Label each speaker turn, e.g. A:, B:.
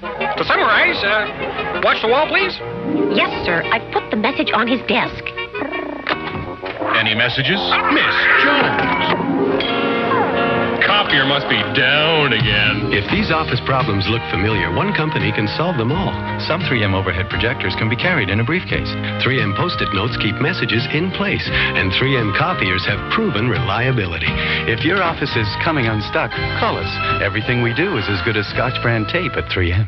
A: To summarize, uh, watch the wall, please.
B: Yes, sir. I've put the message on his desk.
C: Any messages? Miss. Copier must be down again.
D: If these office problems look familiar, one company can solve them all. Some 3M overhead projectors can be carried in a briefcase. 3M post-it notes keep messages in place, and 3M copiers have proven reliability. If your office is coming unstuck, call us. Everything we do is as good as Scotch brand tape at 3M.